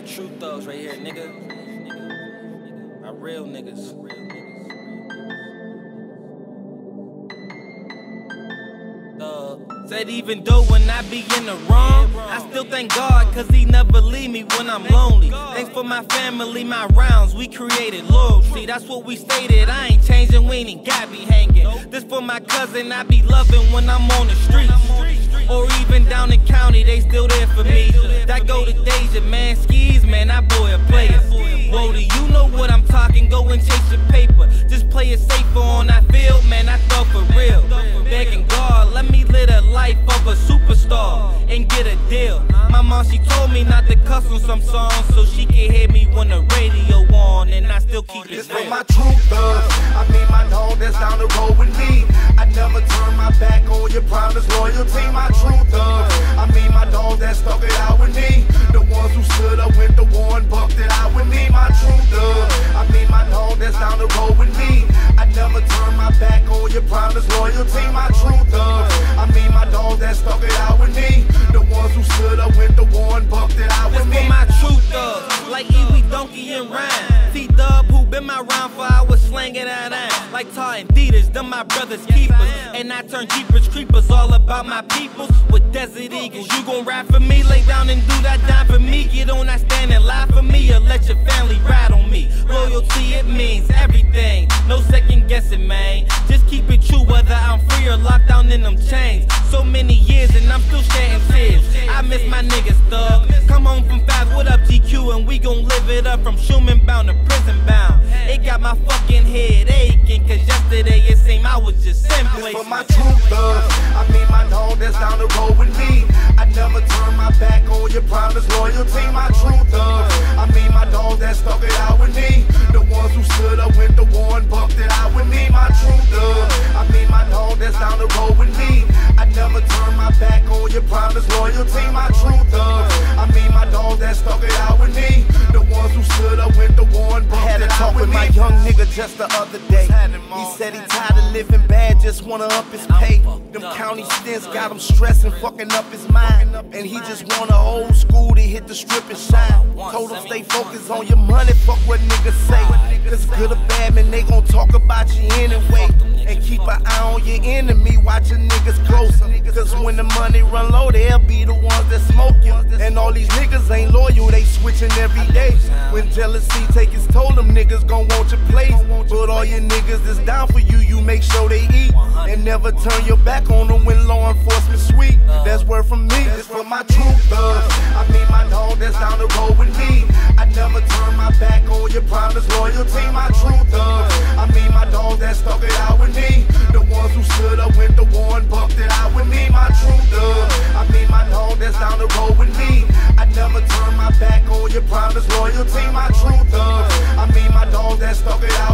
my true thugs right here, nigga. My real niggas. Thug. Said even though when I be in the wrong, I still thank God cause he never leave me when I'm lonely. Thanks for my family, my rounds, we created loyalty. That's what we stated, I ain't changing, we ain't got me hanging. This for my cousin, I be loving when I'm on the streets. Or even down in county, they still there for me. That go to Deja, man, skis, man, that boy a player. Whoa, do you know what I'm talking? Go and chase your paper. Just play it safer on that field, man, I thought for real. Begging God, let me live a life of a superstar and get a deal. My mom, she told me not to cuss on some songs so she can hear me when the radio on, and I still keep it This for my true thugs. I mean my dog that's down the road with me. I never turn my back on your promise loyalty. My true thugs. I mean my dog that stuck it out with me. The ones who stood up when the and bucked it out with me. My true thugs. I mean my dog that's down the road with me. I never turn my back on your promise loyalty. My Like Tar and Ditas, them my brothers keepers. And I turn Jeepers Creepers, all about my peoples. With Desert Eagles, you gon' ride for me, lay down and do that dime for me. Get on that stand and lie for me, or let your family ride on me. Loyalty, it means everything. No second guessing, man. Just keep it true, whether I'm free or locked down in them chains. So many years and I'm still shedding tears. I miss my niggas, thug. Come home from five, what up, GQ? And we gon' live it up from Schumann bound to prison yesterday it seemed I was just simply. for my true thugs. I mean my dog that's down the road with me. I never turn my back on your promise loyalty. My true thugs. I mean my dog that stuck it out with me. The ones who stood up when the war and bucked it out with me. My true thugs. I mean my dog that's down the road with me. I never turn my back on your promise loyalty. My true thugs. I mean my dog that stuck it out talk with my young nigga just the other day. He said he tired of living bad, just wanna up his pay. Them county stints got him stressing, fucking up his mind. And he just want a old school to hit the strip and shine. Told him stay focused on your money, fuck what niggas say. Cause good or bad, man, they gon' talk about you anyway. And keep an eye on your enemy, watch your niggas Cause when the money run low, they'll be the ones that smoke you. And all these niggas ain't loyal, they switching every day. When jealousy take its toll, them niggas gon' want your place. But all your niggas that's down for you, you make sure they eat. And never turn your back on them when law enforcement sweet. That's word from me. it's for my true thugs. I mean my dog that's down the road with me. I never turn my back on your promise loyalty. My true thugs. talk it out.